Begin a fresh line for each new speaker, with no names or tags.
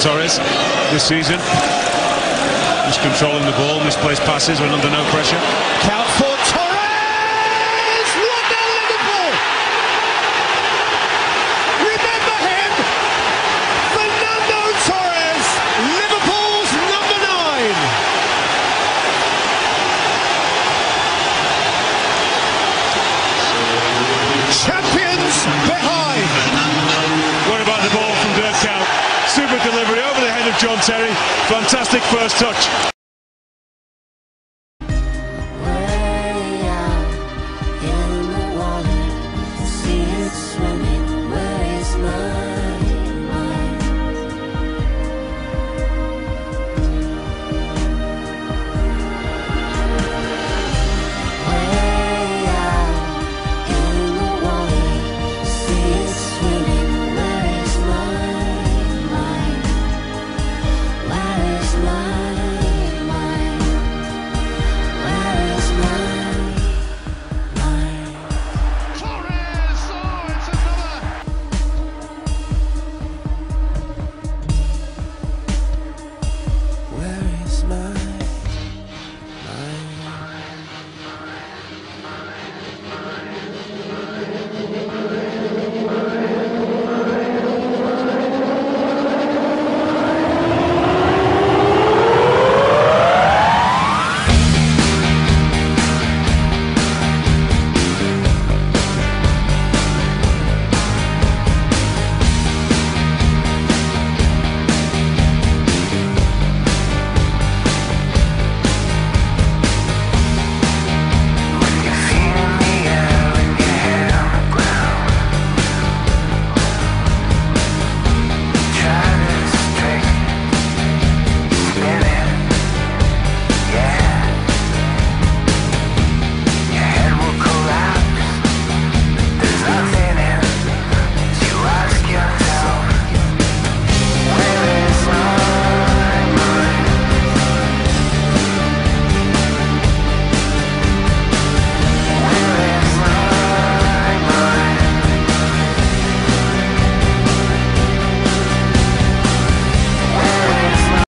Torres this season. Just controlling the ball, misplaced passes when under no pressure.
Count for
Terry. Fantastic first touch.